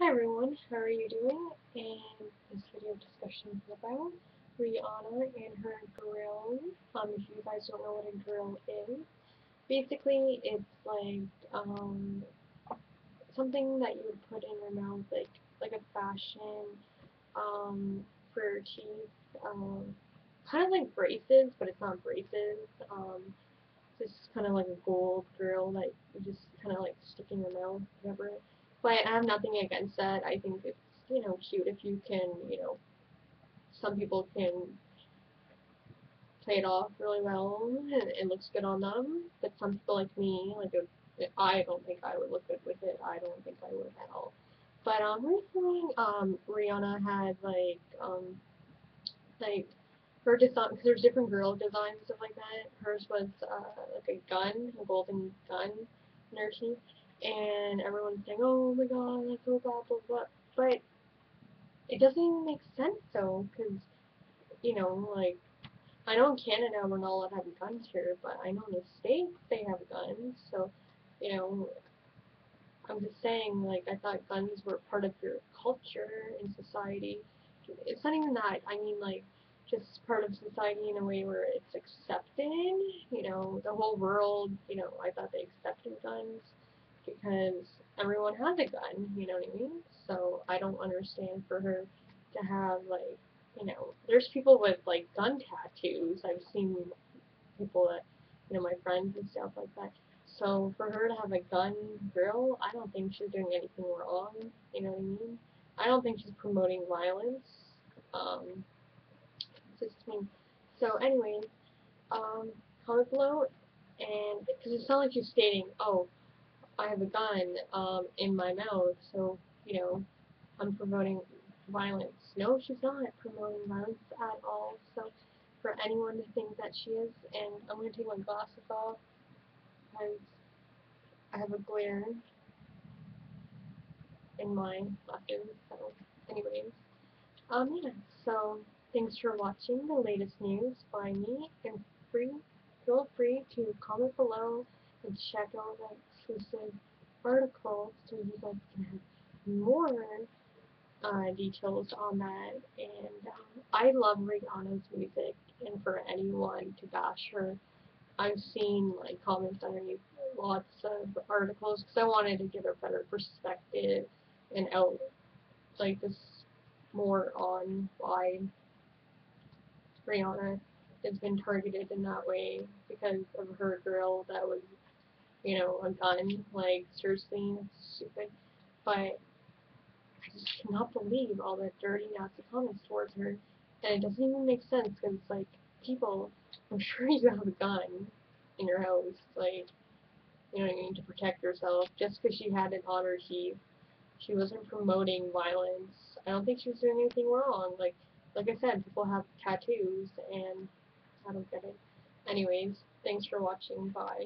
Hi everyone, how are you doing? And this video discussion is about Rihanna and her grill. Um, if you guys don't know what a grill is, basically it's like um something that you would put in your mouth, like like a fashion um for your teeth, um kind of like braces, but it's not braces. Um, it's just kind of like a gold grill that you just kind of like stick in your mouth, whatever. But I have nothing against that. I think it's, you know, cute if you can, you know, some people can play it off really well and it looks good on them. But some people like me, like I don't think I would look good with it. I don't think I would at all. But um, recently, um, Rihanna had like um, like her design, because there's different grill designs and stuff like that. Hers was uh, like a gun, a golden gun teeth and everyone's saying, "Oh my God, that's so blah blah blah," but it doesn't even make sense though, because you know, like I know in Canada we're not allowed to have guns here, but I know in the states they have guns, so you know. I'm just saying, like, I thought guns were part of your culture in society. It's not even that. I mean, like, just part of society in a way where it's accepted. You know, the whole world, you know, I thought they accepted guns because everyone has a gun, you know what I mean? So I don't understand for her to have like, you know, there's people with like gun tattoos. I've seen people that, you know, my friends and stuff like that. So for her to have a gun grill, I don't think she's doing anything wrong. You know what I mean? I don't think she's promoting violence. Um, just me. So anyways, um, comment below, and because it's not like she's stating, oh, I have a gun um, in my mouth, so, you know, I'm promoting violence. No, she's not promoting violence at all. So, for anyone to think that she is, and I'm going to take my glasses off because I have a glare in my glasses. So, anyways, um, yeah. So, thanks for watching the latest news by me, and free, feel free to comment below and check out the exclusive article so you guys can have more uh, details on that. And um, I love Rihanna's music, and for anyone to bash her, I've seen like comments underneath lots of articles because I wanted to give a better perspective and out like this more on why Rihanna has been targeted in that way because of her grill that was you know, a gun. Like, seriously, stupid. But I just cannot believe all the dirty, nasty comments towards her. And it doesn't even make sense because, like, people, I'm sure you have a gun in your house, like, you know you need to protect yourself. Just because she had on her teeth, she wasn't promoting violence. I don't think she was doing anything wrong. Like, like I said, people have tattoos, and I don't get it. Anyways, thanks for watching. Bye.